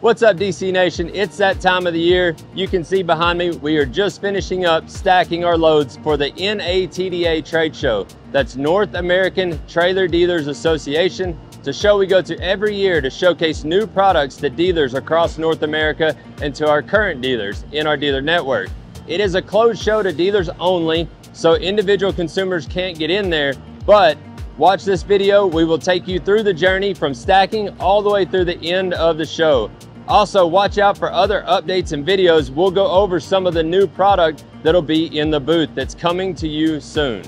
What's up DC Nation? It's that time of the year. You can see behind me, we are just finishing up stacking our loads for the NATDA trade show. That's North American Trailer Dealers Association. It's a show we go to every year to showcase new products to dealers across North America and to our current dealers in our dealer network. It is a closed show to dealers only, so individual consumers can't get in there, but Watch this video. We will take you through the journey from stacking all the way through the end of the show. Also, watch out for other updates and videos. We'll go over some of the new product that'll be in the booth that's coming to you soon.